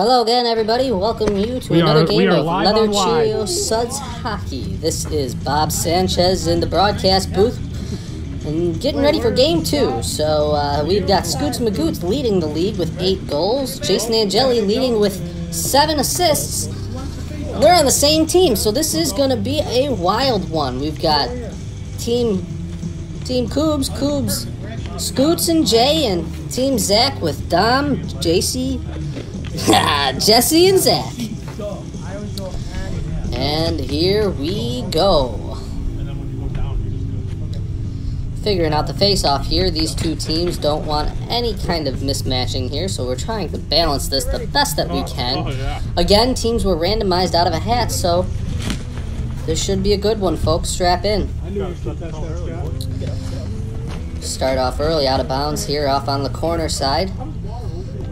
Hello again, everybody. Welcome you to We another are- game of Leather. Cheerio Suds Hockey. This is Bob Sanchez in the broadcast booth and getting ready for game two. So uh, we've got Scoots Magootz leading the league with eight goals, Jason Angeli leading with seven assists. We're on the same team, so this is going to be a wild one. We've got Team Team Koobs, Koobs, Scoots and Jay, and Team Zack with Dom, JC, Jesse, and Zack. And here we go. Figuring out the face-off here. These two teams don't want any kind of mismatching here, so we're trying to balance this the best that we Oh, can. Again, teams were randomized out of a hat, so this should be a good one, folks. Strap in. Start off early, out of bounds here, off on the corner side.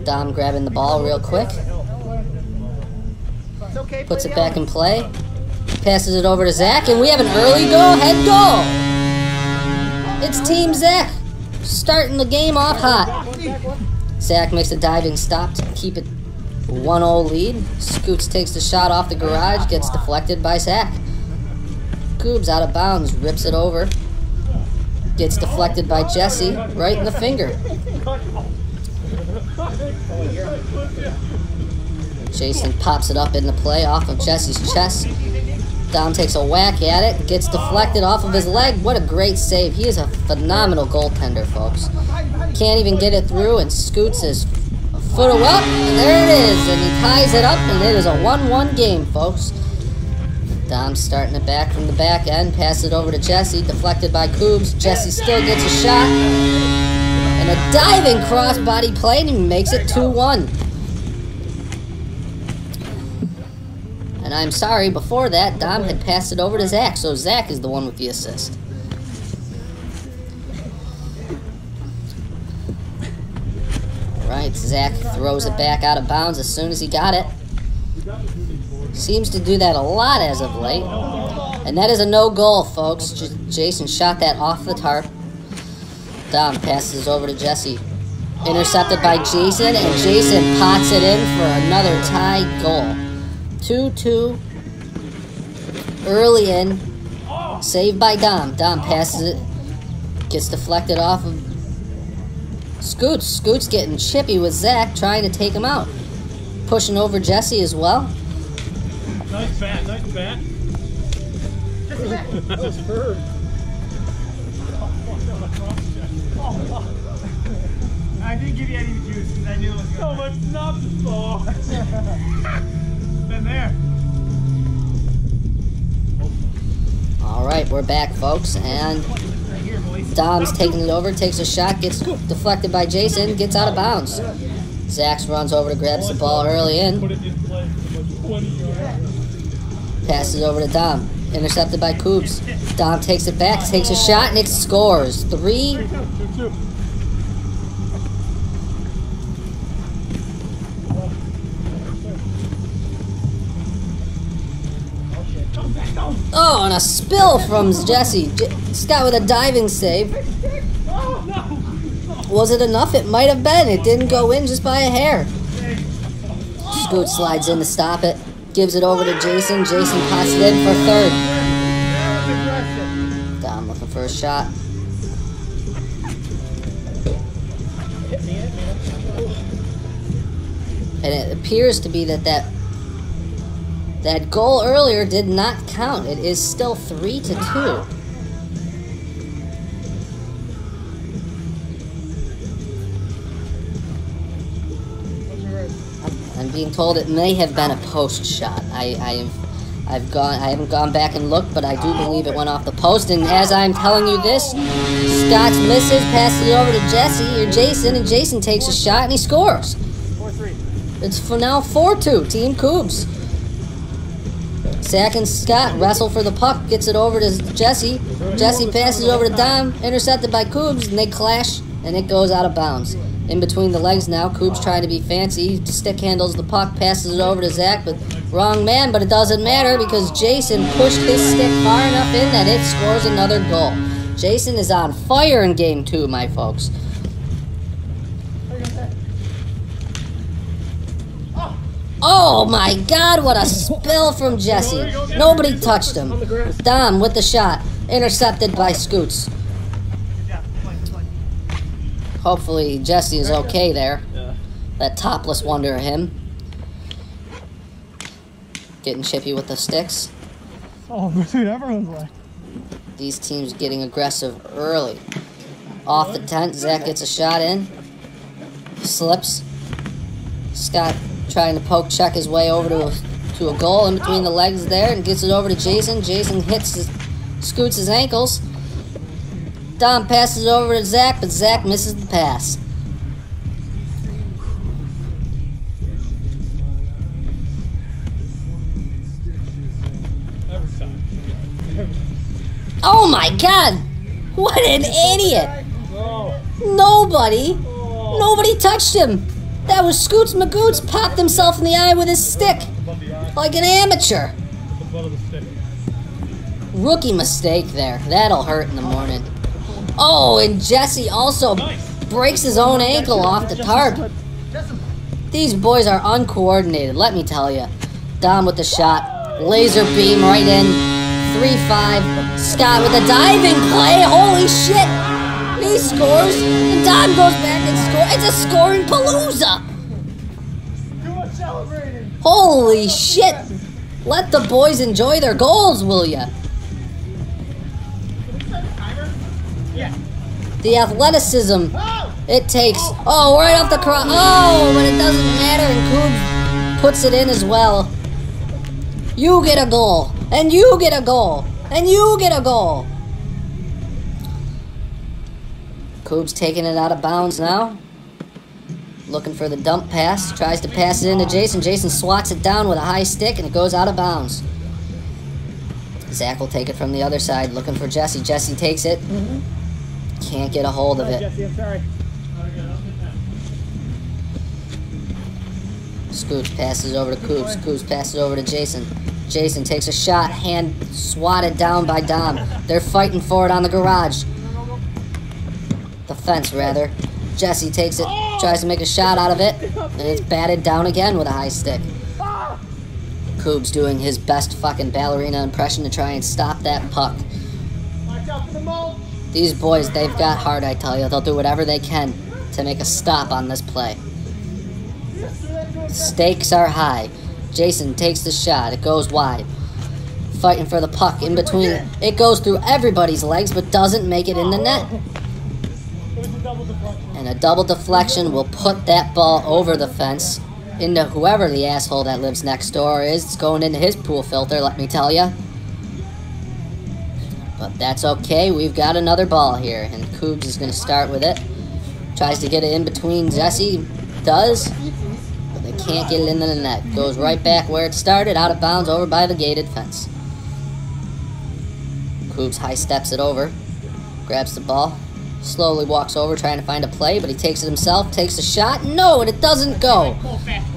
Dom grabbing the ball real quick. Puts it back in play. Passes it over to Zack, and we have an early goal, head goal. It's Team Zack starting the game off hot. Zack makes a diving stop to keep it 1-0 lead. Scoots takes the shot off the garage, gets deflected by Zack. Koobs out of bounds, rips it over. Gets deflected by Jesse, right in the finger. Jason pops it up in the play off of Jesse's chest. Dom takes a whack at it, gets deflected off of his leg. What a great save. He is a phenomenal goaltender, folks. Can't even get it through, and Scoots is a foot away. And there it is, and he ties it up, and it is a 1 1 game, folks. Dom's starting it back from the back end, pass it over to Jesse, deflected by Koobs. Jesse still gets a shot, and a diving crossbody play, makes it 2 1. And I'm sorry, before that, Dom had passed it over to Zack, so Zack is the one with the assist. Right, Zack throws it back out of bounds as soon as he got it. Seems to do that a lot as of late. And that is a no goal, folks. J- Jason shot that off the tarp. Dom passes over to Jesse. Intercepted by Jason, and Jason pots it in for another tie goal. 2 2. Early in. Saved by Dom. Dom passes it. Gets deflected off of Scoots. Scoots getting chippy with Zack, trying to take him out. Pushing over Jesse as well. Nice bat, nice bat. I didn't give you any juice because I knew it was going So much not ball. been there. All right, we're back, folks, and Right. Dom's taking it over, takes a shot, gets deflected by Jason, gets out of bounds. Zax runs over to grabs the ball early in, Put it in play for like 20 yards. passes over to Dom, intercepted by Coops. Dom takes it back, takes a shot, and it scores. Three. Oh, and a spill from Jesse. J- Scott with a diving save. Was it enough? It might have been. It didn't go in just by a hair. Scoot slides in to stop it. Gives it over to Jason. Jason pots it in for third. Dom looking for a shot. And it appears to be that that that goal earlier did not count. It is still three to two. Being told it may have been a post shot. I, I have I've gone I haven't gone back and looked, but I do believe it went off the post. And as I'm telling you this, Scott misses, passes it over to Jesse or Jason, and Jason takes a shot and he scores. 4-3. It's for now 4-2, Team Koobs. Zack and Scott wrestle for the puck, gets it over to Jesse. Jesse passes it over to Dom, intercepted by Koobs, and they clash, and it goes out of bounds. In between the legs now, Koobs trying to be fancy, stick handles the puck, passes it over to Zack, but wrong man, but it doesn't matter because Jason pushed his stick far enough in that it scores another goal. Jason is on fire in game two, my folks. Oh my god, what a spill from Jesse. Nobody touched him. Dom with the shot. Intercepted by Scoots. Hopefully Jesse is okay there. Yeah. That topless wonder of him. Getting chippy with the sticks. Oh, dude, everyone's like. These teams getting aggressive early. Off the tent, Zack gets a shot in. Slips. Scott trying to poke check his way over to a, to a goal in between the legs there and gets it over to Jason. Jason hits his, scoots his ankles. Dom passes over to Zack, but Zack misses the pass. Oh my god! What an idiot! Nobody, nobody touched him. That was Scoots Magootz popped himself in the eye with his stick like an amateur. Rookie mistake there. That'll hurt in the morning. Oh, and Jesse also breaks his own ankle off the tarp. These boys are uncoordinated, let me tell you. Dom with the shot. Laser beam right in. 3-5. Scott with a diving play. Holy shit. He scores. And Dom goes back and scores. It's a scoring palooza. Holy shit. Let the boys enjoy their goals, will ya? The athleticism! It takes. Oh, right off the cross. Oh, but it doesn't matter, and Coop puts it in as well. You get a goal, and you get a goal, and you get a goal. Coop's taking it out of bounds now. Looking for the dump pass. Tries to pass it into Jason. Jason swats it down with a high stick, and it goes out of bounds. Zack will take it from the other side, looking for Jesse. Jesse takes it. Can't get a hold of it. Jesse, I'm sorry. Scoots passes over to Coops. Coops passes over to Jason. Jason takes a shot, hand swatted down by Dom. They're fighting for it on the garage. The fence, rather. Jesse takes it, tries to make a shot out of it, and it's batted down again with a high stick. Coops doing his best fucking ballerina impression to try and stop that puck. These boys, they've got heart, I tell you. They'll do whatever they can to make a stop on this play. Stakes are high. Jason takes the shot. It goes wide. Fighting for the puck in between. It goes through everybody's legs but doesn't make it in the net. And a double deflection will put that ball over the fence into whoever the asshole that lives next door is. It's going into his pool filter, let me tell you. But that's okay. We've got another ball here. And Cougs is going to start with it. Tries to get it in between Jesse. Does. But they can't get it into the net. Goes right back where it started, out of bounds, over by the gated fence. Cougs high steps it over. Grabs the ball. Slowly walks over trying to find a play, but he takes it himself, takes a shot. No, and it doesn't go.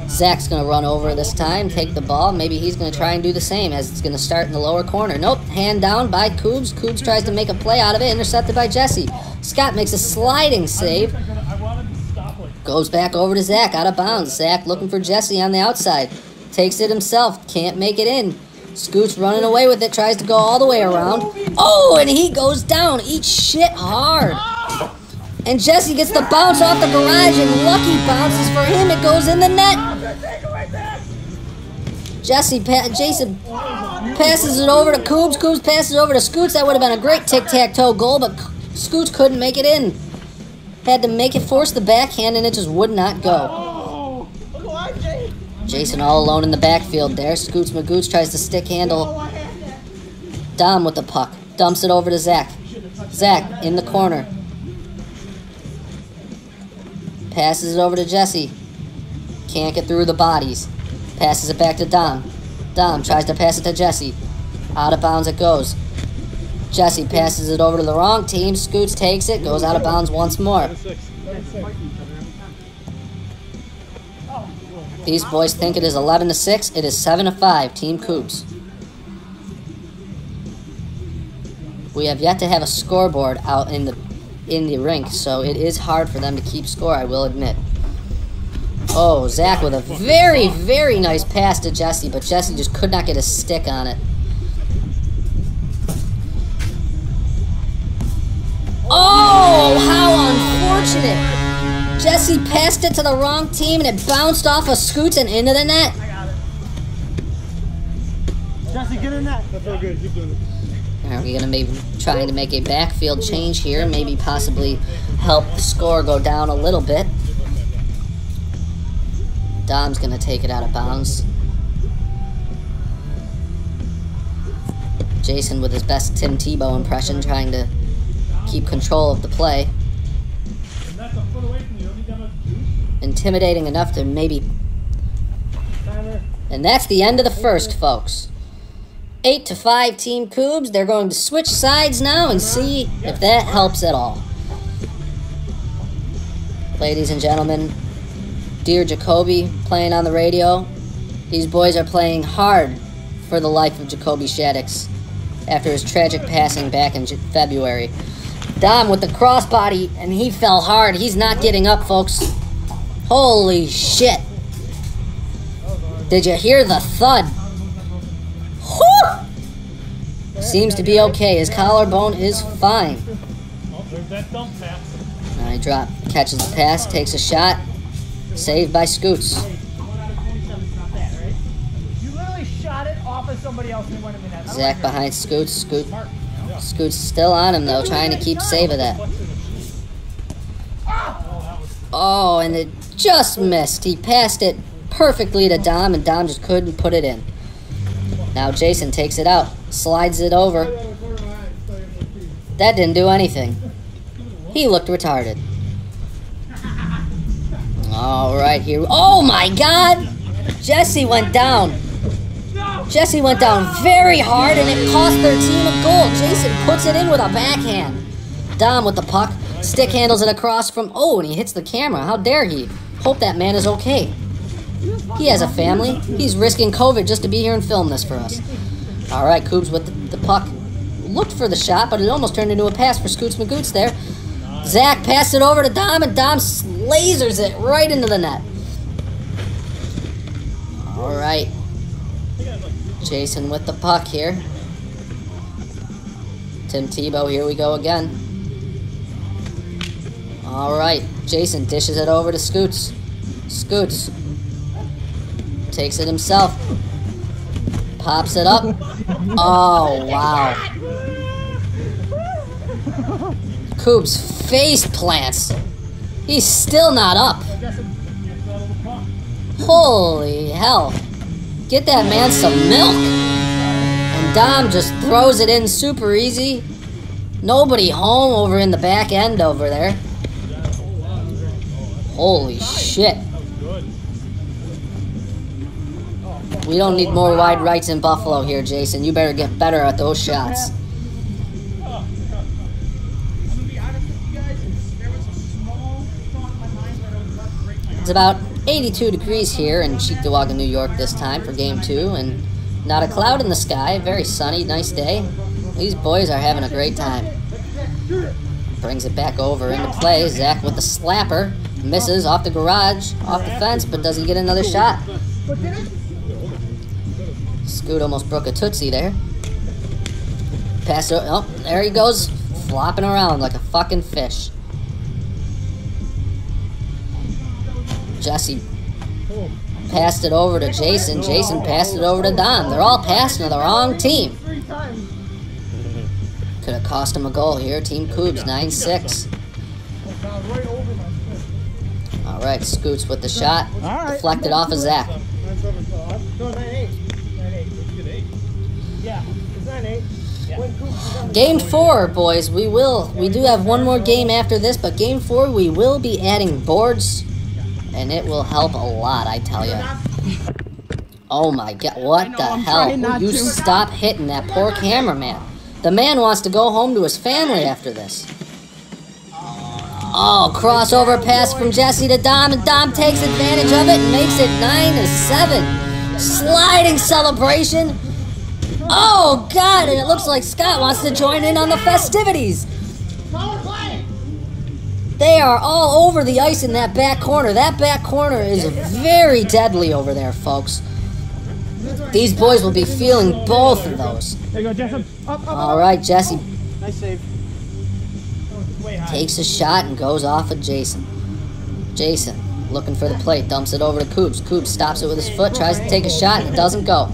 Zack's gonna run over this time, take the ball. Maybe he's gonna try and do the same as it's gonna start in the lower corner. Nope, hand down by Koobs. Koobs tries to make a play out of it, intercepted by Jesse. Scott makes a sliding save, to goes back over to Zack, out of bounds. Zack looking for Jesse on the outside. Takes it himself, can't make it in. Scoots running away with it, tries to go all the way around. Oh, and he goes down, eats shit hard. And Jesse gets the bounce off the garage, and lucky bounces for him. It goes in the net. Jesse, pa- Jason passes it over to Koobs. Koobs passes over to Scoots. That would have been a great tic-tac-toe goal, but Scoots couldn't make it in. Had to make it force the backhand, and it just would not go. Oh, look alive, Jay. Jason all alone in the backfield there. Scoots Magootz tries to stick handle. Dom with the puck. Dumps it over to Zack. Zack in the corner. Passes it over to Jesse. Can't get through the bodies. Passes it back to Dom. Dom tries to pass it to Jesse. Out of bounds it goes. Jesse passes it over to the wrong team. Scoots takes it, goes out of bounds once more. These boys think it is 11 to 6. It is 7 to 5. Team Coops. We have yet to have a scoreboard out in the in the rink, so it is hard for them to keep score, I will admit. Oh, Zack with a very, very nice pass to Jesse, but Jesse just could not get a stick on it. Oh, how unfortunate. Jesse passed it to the wrong team and it bounced off of Scoots and into the net. I got it. Jesse, get in that. That's all good. Keep doing it. Are we gonna maybe trying to make a backfield change here? Maybe possibly help the score go down a little bit. Dom's gonna take it out of bounds. Jason with his best Tim Tebow impression trying to keep control of the play. Intimidating enough to maybe And that's the end of the first, folks. Eight to five Team Koobs. They're going to switch sides now and see if that helps at all. Ladies and gentlemen, dear Jacoby playing on the radio, these boys are playing hard for the life of Jacoby Shaddix after his tragic passing back in February. Dom with the crossbody, and he fell hard. He's not getting up, folks. Holy shit. Did you hear the thud? Whew! Seems to be okay. His collarbone is fine. I drop, catches the pass, takes a shot. Saved by Scoots. One out of 27 is not bad, right? You literally shot it off of somebody else and it went in the net. I don't Zack behind Scoots. Scoot, Scoots still on him though, trying to keep save of that. Oh, and it just missed. He passed it perfectly to Dom, and Dom just couldn't put it in. Now Jason takes it out, slides it over. That didn't do anything. He looked retarded. All right, here. Oh my God! Jesse went down. Jesse went down very hard, and it cost their team a goal. Jason puts it in with a backhand. Dom with the puck, stick handles it across from. Oh, and he hits the camera. How dare he? Hope that man is okay. He has a family. He's risking COVID just to be here and film this for us. All right, Koobs with the, the puck. Looked for the shot, but it almost turned into a pass for Scoots McGoots there. Zack passed it over to Dom, and Dom lasers it right into the net. All right. Jason with the puck here. Tim Tebow, here we go again. All right, Jason dishes it over to Scoots. Scoots takes it himself. Pops it up. Oh, wow. Coop's face plants. He's still not up. Holy hell. Get that man some milk. And Dom just throws it in super easy. Nobody home over in the back end over there. Holy shit. We don't need more wide rights in Buffalo here, Jason. You better get better at those shots. It's about 82 degrees here in Cheektowaga, New York this time for game two, and not a cloud in the sky. Very sunny, nice day. These boys are having a great time. Brings it back over into play. Zack with the slapper. Misses off the garage, off the fence, but does he get another shot? Scoot almost broke a Tootsie there. Pass it. Oh, there he goes. Flopping around like a fucking fish. Jesse passed it over to Jason. Jason passed it over to Don. They're all passing to the wrong team. Could have cost him a goal here. Team Koobs 9 6. All right, Scoots with the shot. Deflected off of Zack. Game four, boys. We will. We do have one more game after this, but game four, we will be adding boards, and it will help a lot, I tell you. Oh my god, what the hell? Will you stop hitting that poor cameraman? The man wants to go home to his family after this. Oh, crossover pass from Jesse to Dom, and Dom takes advantage of it and makes it 9 to 7. Sliding celebration. Oh, God, and it looks like Scott wants to join in on the festivities. They are all over the ice in that back corner. That back corner is very deadly over there, folks. These boys will be feeling both of those. There you go, Jason. Up, up, All right, Jesse Nice save. Takes a shot and goes off of Jason. Jason looking for the plate, dumps it over to Coops. Coops stops it with his foot, tries to take a shot, and it doesn't go.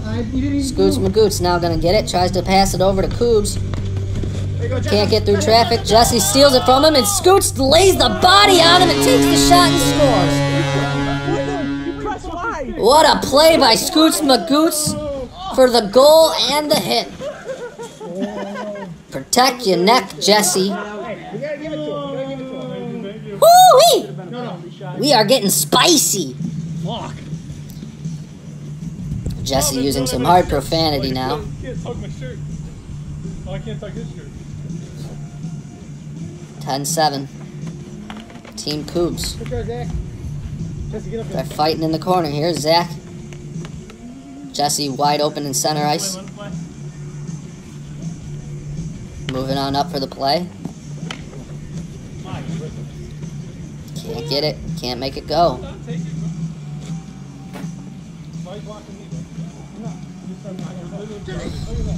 Scoots Magootz now gonna get it, tries to pass it over to Coops. Can't get through traffic. Jesse steals it from him, and Scoots lays the body on him and takes the shot and scores. What a play by Scoots Magootz for the goal and the hit. Protect your neck, Jesse. We gotta give it to him. We gotta give it to him. Woo-wee! No, no. We are getting spicy. Fuck. Jesse using some hard profanity now. Can't tug my shirt. Oh, I can't tug his shirt. 10-7. Team Cougs. Good try, Zack. Jesse, get up They're fighting in the corner here. Zack. Jesse wide open in center ice. Play, let him play. Moving on up for the play. Get it. Can't make it go.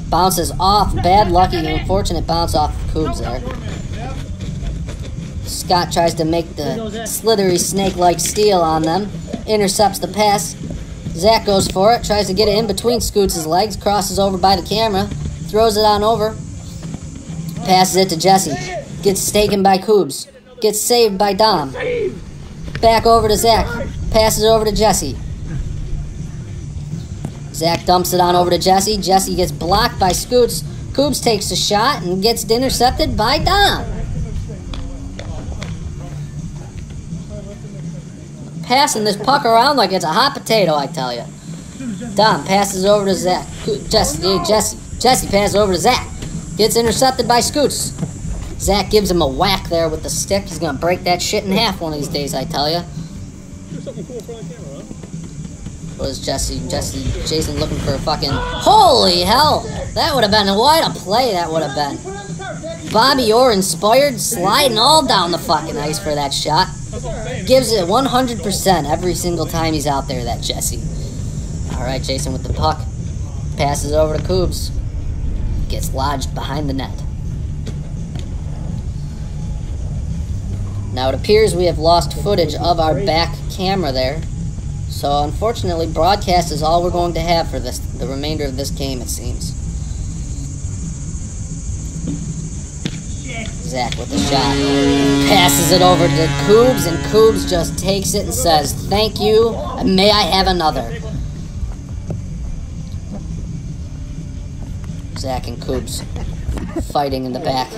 Bounces off. Bad lucky. Unfortunate bounce off of there. Scott tries to make the slithery snake-like steal on them. Intercepts the pass. Zack goes for it. Tries to get it in between Scoots' legs. Crosses over by the camera. Throws it on over. Passes it to Jesse. Gets taken by Koobs. Gets saved by Dom. Back over to Zack. Passes over to Jesse. Zack dumps it on over to Jesse. Jesse gets blocked by Scoots. Koobs takes a shot and gets intercepted by Dom. Passing this puck around like it's a hot potato, I tell you. Dom passes over to Zack. Jesse, Jesse, Jesse passes over to Zack. Gets intercepted by Scoots. Zack gives him a whack there with the stick. He's gonna break that shit in half one of these days, I tell you. Do something cool in front of the camera, huh? was Jesse, Jesse, Jason looking for a fucking. Holy hell! That would have been what a play that would have been. Bobby Orr inspired, sliding all down the fucking ice for that shot. That's what I'm saying. Gives it 100% every single time he's out there, that Jesse. All right, Jason with the puck. Passes over to Koobs. Gets lodged behind the net. Now it appears we have lost footage of our back camera there. So unfortunately, broadcast is all we're going to have for this the remainder of this game, it seems. Zack with the shot. Passes it over to Koobs, and Koobs just takes it and says, Thank you, may I have another. Zack and Koobs fighting in the back.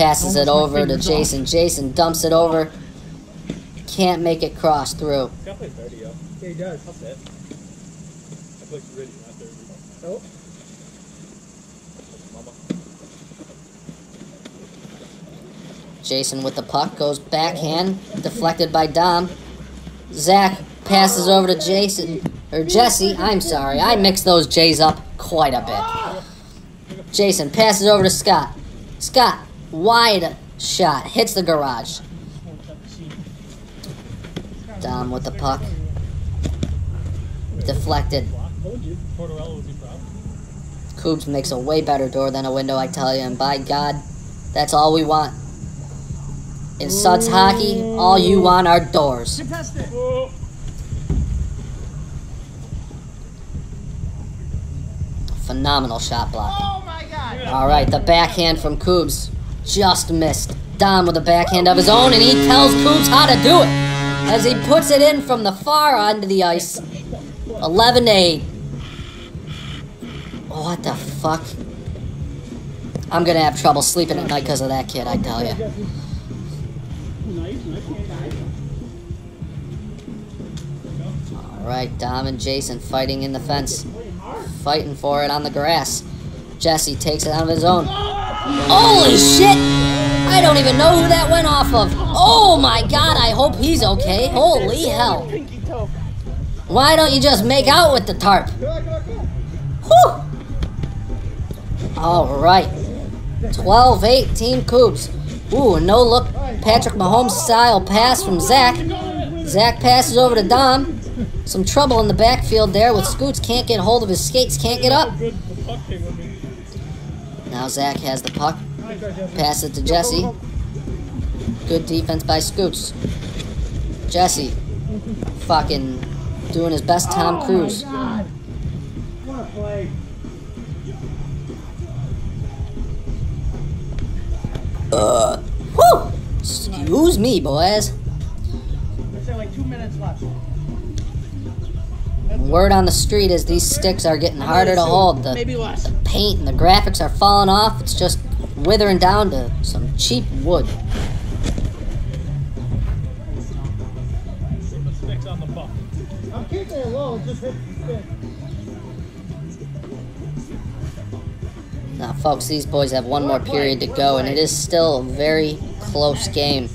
Passes it over to Jason. Jason dumps it over. Can't make it cross through. Can I play 30, yo? Yeah, he does. I'll set. I play 30, not 30. Oh. Mama. Jason with the puck goes backhand, deflected by Dom. Zack passes over to Jason or Jesse. I'm sorry, I mix those J's up quite a bit. Jason passes over to Scott. Scott, wide shot, hits the garage. Dom with the puck, deflected. Told you. Tortorella would be proud. Coops makes a way better door than a window, I tell you, and by God, that's all we want. In Suds hockey, all you want are doors. Phenomenal shot block. Oh my god. All right, the backhand from Koobs just missed. Dom with a backhand of his own, and he tells Koobs how to do it as he puts it in from the far of the ice. 11 to 8. What the fuck? I'm gonna have trouble sleeping at night because of that kid, I tell you. Nice, nice. All right, Dom and Jason fighting in the fence, fighting for it on the grass. Jesse takes it out of his own. Holy shit! I don't even know who that went off of. Oh my god, I hope he's okay. Holy hell. Why don't you just make out with the tarp? Whew! All right. 12 8 Team Coops. Ooh, no look Patrick Mahomes style pass from Zack. Zack passes over to Dom. Some trouble in the backfield there with Scoots. Can't get hold of his skates, can't get up. Now Zack has the puck. Pass it to Jesse. Good defense by Scoots. Jesse. Fucking doing his best Tom Cruise. A play. Uh, whew! Excuse me, boys. There's still like two minutes left. Word on the street is these sticks are getting harder to hold. The, Maybe less. the paint and the graphics are falling off. It's just withering down to some cheap wood. I'm keeping it low. Just hit the stick. Now, folks, these boys have one more period to go, and it is still a very close game.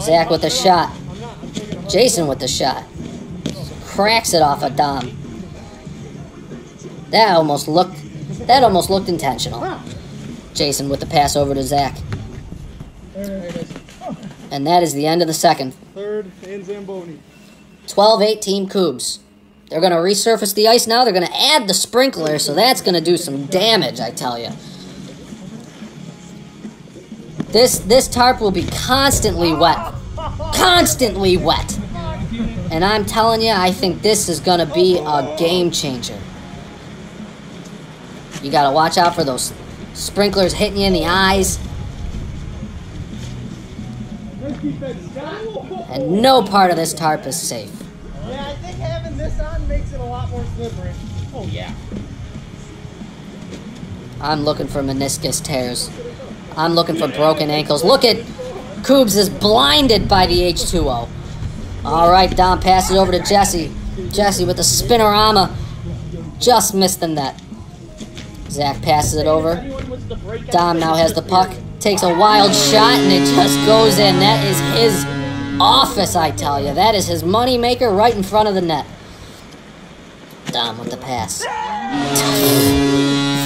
Zack with a shot. Jason with the shot. Cracks it off of Dom. That almost looked that almost looked intentional. Jason with the pass over to Zack. There it is. And that is the end of the second. Third and Zamboni. 12-18 Cougs. They're going to resurface the ice now. They're going to add the sprinkler, so that's going to do some damage, I tell you. This this tarp will be constantly wet. Constantly wet. And I'm telling you, I think this is going to be a game changer. You got to watch out for those sprinklers hitting you in the eyes. Nice defense, Scott. And no part of this tarp is safe. Yeah, I think having this on makes it a lot more slippery. Oh yeah. I'm looking for meniscus tears. I'm looking for broken ankles. Look at Koobs is blinded by the H2O. All right, Dom passes over to Jesse. Jesse with the spinorama. Just missed the net. Zack passes it over. Anyone wants to break Dom now has the puck. Takes a wild shot and it just goes in. That is his office, I tell you. That is his moneymaker right in front of the net. Dom with the pass.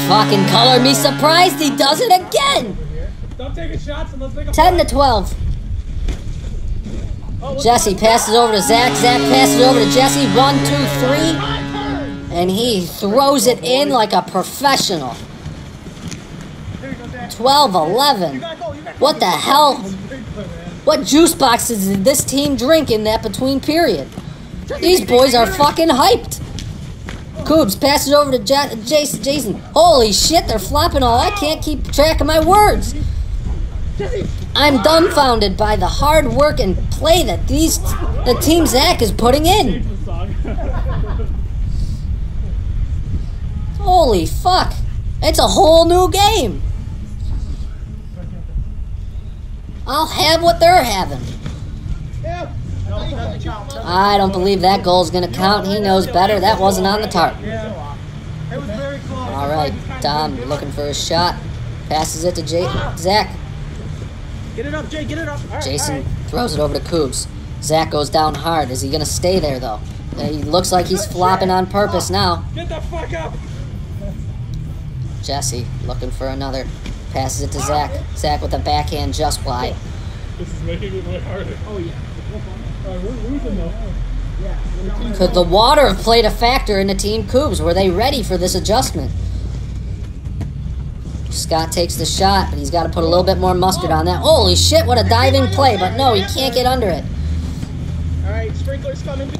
Fucking color me surprised he does it again. Stop taking shots and let's make a 10 to 12. Jesse passes over to Zack. Zack passes over to Jesse. One, two, three. And he throws it in like a professional. 12 11. What the hell? What juice boxes did this team drink in that between period? These boys are fucking hyped. Koobs passes over to ja- Jason. Jason. Holy shit, they're flopping all. I can't keep track of my words. I'm dumbfounded by the hard work and play that these the team Zack is putting in. the song. Holy fuck. It's a whole new game. I'll have what they're having. I don't believe that goal's gonna count. He knows better. That wasn't on the tarp. It was very close. All right, Dom looking for a shot. Passes it to J- Zack. Get it up, Jay. Get it up. Jason throws it over to Koobs. Zack goes down hard. Is he gonna stay there though? He looks like he's flopping on purpose now. Get the fuck up. Jesse looking for another. Passes it to Zack. Zack with a backhand just wide. This is making it way harder. Oh yeah. Alright, we're losing though. Could the water have played a factor in the team Koobs? Were they ready for this adjustment? Scott takes the shot, but he's got to put a little bit more mustard on that. Holy shit, what a diving play, but no, he can't get under it. All right, sprinklers coming.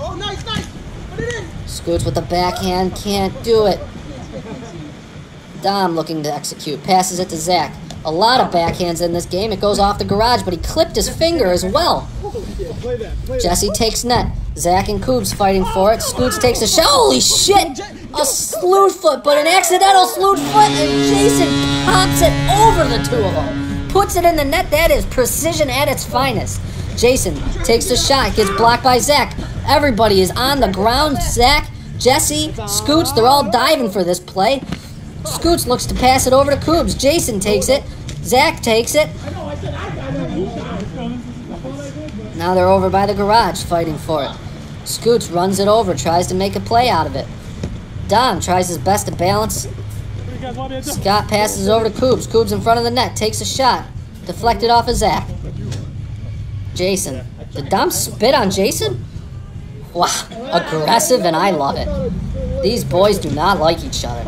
Oh, nice, nice. Put it in. Scoots with the backhand, can't do it. Dom looking to execute, passes it to Zack. A lot of backhands in this game. It goes off the garage, but he clipped his finger as well. Jesse takes net. Zack and Koobs fighting for it. Scoots takes a shot. Holy shit! A slewed foot, but an accidental slewed foot, and Jason pops it over the two of them. Puts it in the net. That is precision at its finest. Jason takes the shot, gets blocked by Zack. Everybody is on the ground. Zack, Jesse, Scoots, they're all diving for this play. Scoots looks to pass it over to Koobs. Jason takes it. Zack takes it. Now they're over by the garage fighting for it. Scoots runs it over, tries to make a play out of it. Dom tries his best to balance? Scott passes over to Koobs. Koobs in front of the net, takes a shot. Deflected off of Zack. Jason. Did Dom spit on Jason? Wow, aggressive and I love it. These boys do not like each other.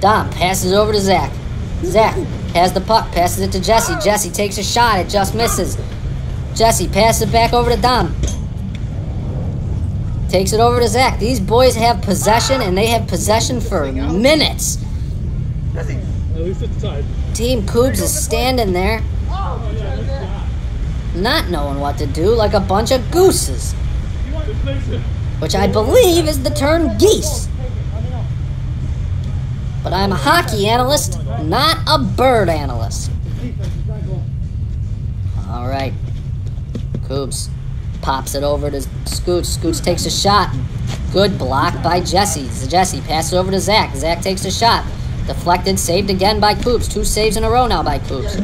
Dom passes over to Zack. Zack has the puck, passes it to Jesse. Jesse takes a shot, it just misses. Jesse passes it back over to Dom. Takes it over to Zack. These boys have possession and they have possession for minutes. Team Koobs is standing there, not knowing what to do, like a bunch of gooses, which I believe is the term geese. But I'm a hockey analyst, not a bird analyst. All right. Coops pops it over to Scoots. Scoots takes a shot. Good block by Jesse. Jesse passes over to Zack. Zack takes a shot. Deflected, saved again by Coops. Two saves in a row now by Coops.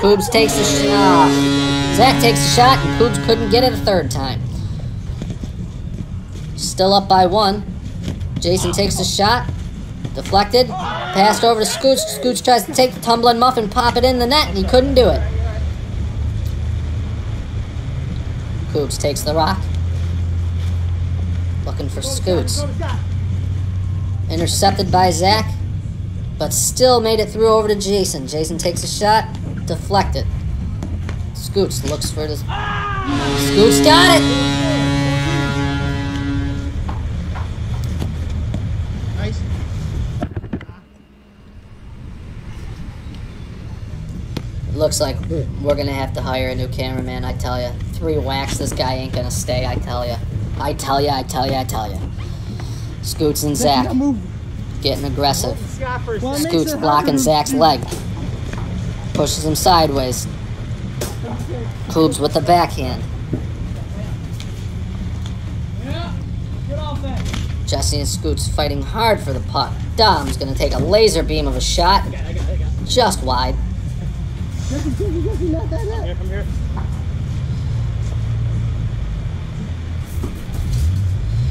Coops takes a shot. Ah. Zack takes a shot, and Coops couldn't get it a third time. Still up by one. Jason takes a shot. Deflected. Passed over to Scoots. Scoots tries to take the tumbling muffin, pop it in the net, and he couldn't do it. Koobs takes the rock. Looking for Scoots. Intercepted by Zack, but still made it through over to Jason. Jason takes a shot, deflected. Scoots looks for this. Scoots got it! Looks like we're gonna have to hire a new cameraman, I tell ya. Three whacks, this guy ain't gonna stay, I tell ya. I tell ya, I tell ya, I tell ya. Scoots and Zack getting aggressive. Scoots blocking Zack's leg. Pushes him sideways. Koobs with the backhand. Jesse and Scoots fighting hard for the puck. Dom's gonna take a laser beam of a shot. Just wide. Here, come here.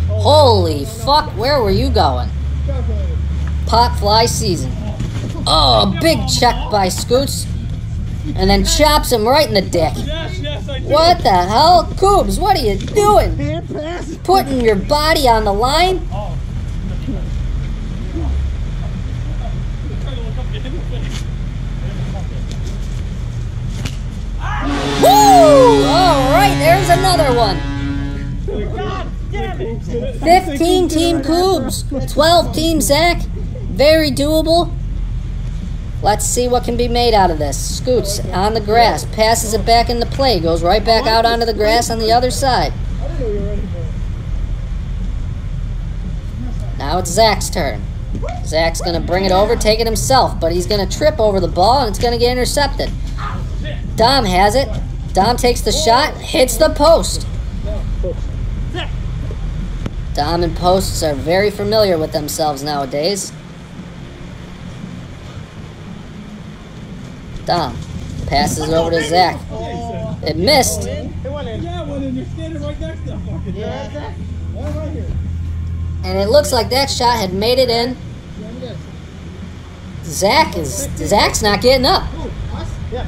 Holy fuck, where were you going? Pot fly season. Oh, a big check by Scoots. And then chops him right in the dick. Yes, yes, I. What the hell? Koobs, what are you doing? Putting your body on the line? Oh. I'm trying to look up your hidden face. Woo! Alright, there's another one. God damn it! 15 team Koobs, 12 team Zack. Very doable. Let's see what can be made out of this. Scoots on the grass, passes it back into play, goes right back out onto the grass on the other side. Now it's Zack's turn. Zack's gonna bring it over, take it himself, but he's gonna trip over the ball and it's gonna get intercepted. Dom has it. Dom takes the shot, hits the post. Dom and posts are very familiar with themselves nowadays. Dom passes it over to Zack. It missed. And it looks like that shot had made it in. Zack is Zack's not getting up.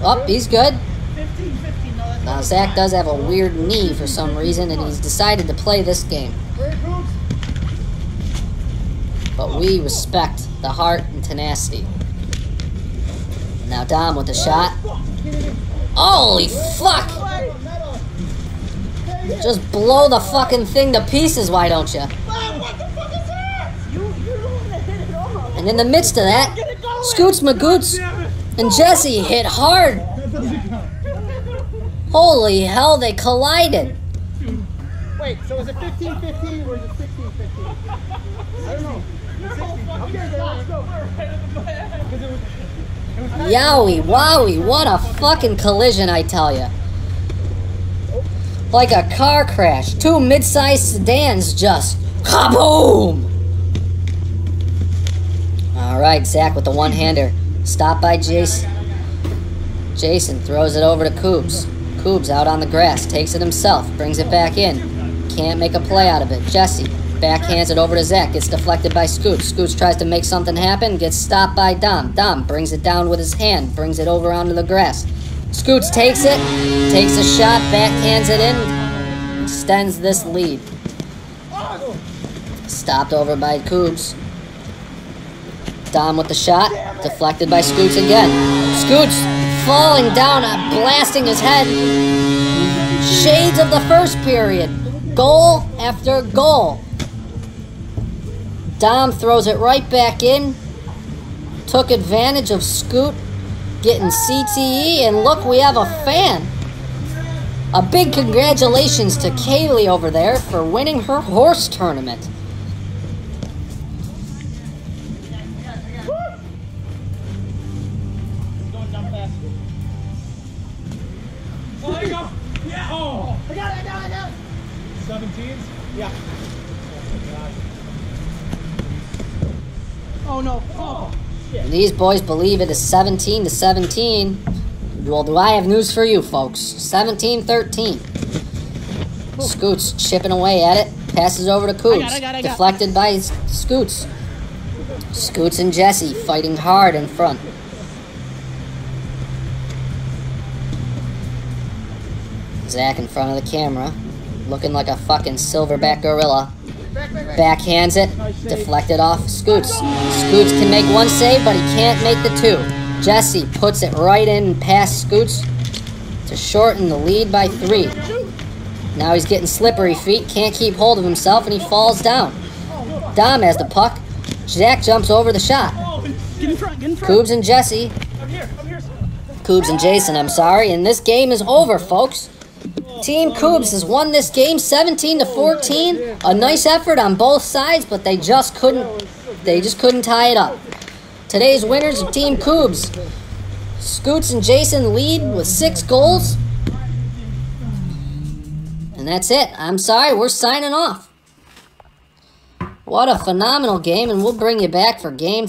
Up, he's good. 15, 15. No, that's Now Zack does have a weird knee for some reason, and he's decided to play this game. But we respect the heart and tenacity. Now Dom with the shot. Holy fuck! Just blow the fucking thing to pieces, why don't you? And in the midst of that. Scoots Magootz and Jesse hit hard. That doesn't count. Holy hell, they collided. Wait, so is it 15, 15 or is it 16, 15? I don't know. Okay, then let's go. Because it was, Yowie, wowie, what a fucking collision, I tell ya. Like a car crash. Two mid-sized sedans just kaboom! Alright, Zack with the one-hander. Stop by Jason. Jason throws it over to Koobs. Koobs out on the grass, takes it himself, brings it back in. Can't make a play out of it. Jesse Backhands it over to Zack. Gets deflected by Scoots. Scoots tries to make something happen. Gets stopped by Dom. Dom brings it down with his hand. Brings it over onto the grass. Scoots takes it. Takes a shot. Backhands it in. Extends this lead. Stopped over by Koobs. Dom with the shot. Deflected by Scoots again. Scoots falling down, uh, blasting his head. Shades of the first period. Goal after goal. Dom throws it right back in. Took advantage of Scoot getting CTE, and look, we have a fan. A big congratulations to Kaylee over there for winning her horse tournament. These boys believe it is 17 to 17. Well, do I have news for you, folks? 17 13. Scoots chipping away at it. Passes over to Coots. I got it, I got. Deflected by Scoots. Scoots and Jesse fighting hard in front. Zack in front of the camera. Looking like a fucking silverback gorilla. Back, back, back. Backhands it, deflected off Scoots. Scoots can make one save, but he can't make the two. Jesse puts it right in past Scoots to shorten the lead by three. Now he's getting slippery feet, can't keep hold of himself, and he falls down. Dom has the puck. Jack jumps over the shot. Get in front, get in front. Koobs and Jesse, I'm here. I'm here. Koobs and Jason, I'm sorry, and this game is over, folks. Team Koobs has won this game 17 to 14. A nice effort on both sides, but they just couldn't they just couldn't tie it up. Today's winners are Team Koobs. Scoots and Jason lead with 6 goals. And that's it. I'm sorry, we're signing off. What a phenomenal game and we'll bring you back for game